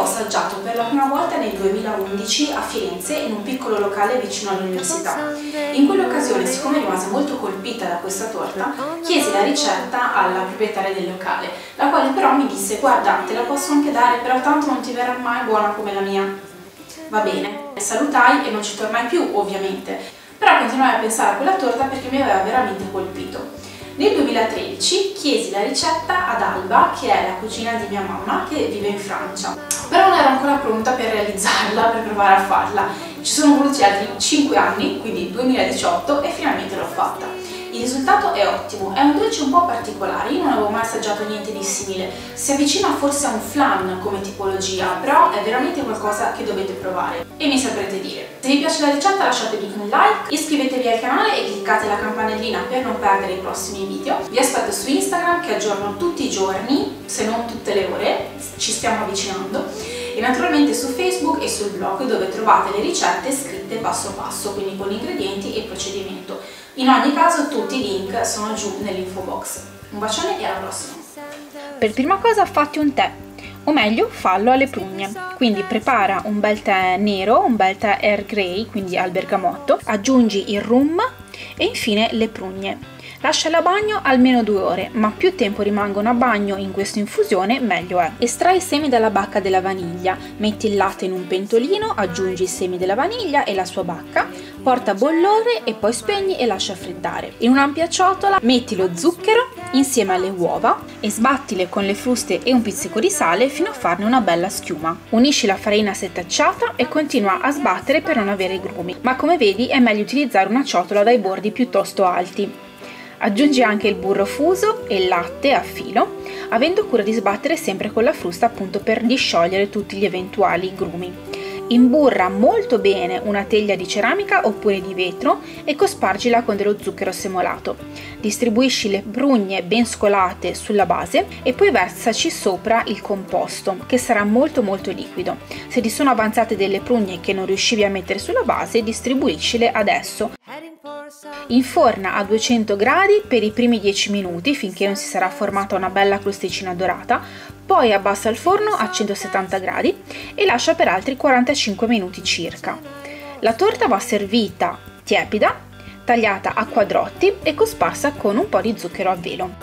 assaggiato per la prima volta nel 2011 a Firenze in un piccolo locale vicino all'università. In quell'occasione, siccome rimase molto colpita da questa torta, chiesi la ricetta alla proprietaria del locale, la quale però mi disse guarda te la posso anche dare, però tanto non ti verrà mai buona come la mia. Va bene, salutai e non ci tornai più ovviamente, però continuai a pensare a quella torta perché mi aveva veramente colpito. Nel 2013 chiesi la ricetta ad Alba, che è la cugina di mia mamma, che vive in Francia. Però non ero ancora pronta per realizzarla, per provare a farla. Ci sono voluti altri 5 anni, quindi 2018, e finalmente l'ho fatta. Il risultato è ottimo, è un dolce un po' particolare, io non avevo mai assaggiato niente di simile, si avvicina forse a un flan come tipologia, però è veramente qualcosa che dovete provare e mi saprete dire. Se vi piace la ricetta lasciatevi un like, iscrivetevi al canale e cliccate la campanellina per non perdere i prossimi video. Vi aspetto su Instagram che aggiorno tutti i giorni, se non tutte le ore, ci stiamo avvicinando e naturalmente su Facebook e sul blog dove trovate le ricette scritte passo passo, quindi con ingredienti e procedimento. In ogni caso tutti i link sono giù nell'info box. Un bacione e alla prossima! Per prima cosa fatti un tè, o meglio fallo alle prugne. Quindi prepara un bel tè nero, un bel tè Air Grey, quindi al bergamotto, aggiungi il rum e infine le prugne. Lasciala a bagno almeno due ore, ma più tempo rimangono a bagno in questa infusione meglio è. Estrai i semi dalla bacca della vaniglia, metti il latte in un pentolino, aggiungi i semi della vaniglia e la sua bacca, porta a bollore e poi spegni e lascia freddare. In un'ampia ciotola metti lo zucchero insieme alle uova e sbattile con le fruste e un pizzico di sale fino a farne una bella schiuma. Unisci la farina setacciata e continua a sbattere per non avere grumi, ma come vedi è meglio utilizzare una ciotola dai bordi piuttosto alti. Aggiungi anche il burro fuso e il latte a filo, avendo cura di sbattere sempre con la frusta appunto per disciogliere tutti gli eventuali grumi. Imburra molto bene una teglia di ceramica oppure di vetro e cospargila con dello zucchero semolato. Distribuisci le brugne ben scolate sulla base e poi versaci sopra il composto che sarà molto molto liquido. Se ti sono avanzate delle prugne che non riuscivi a mettere sulla base, distribuiscile adesso Inforna a 200 gradi per i primi 10 minuti finché non si sarà formata una bella crosticina dorata, poi abbassa il forno a 170 gradi e lascia per altri 45 minuti circa. La torta va servita tiepida, tagliata a quadrotti e cosparsa con un po' di zucchero a velo.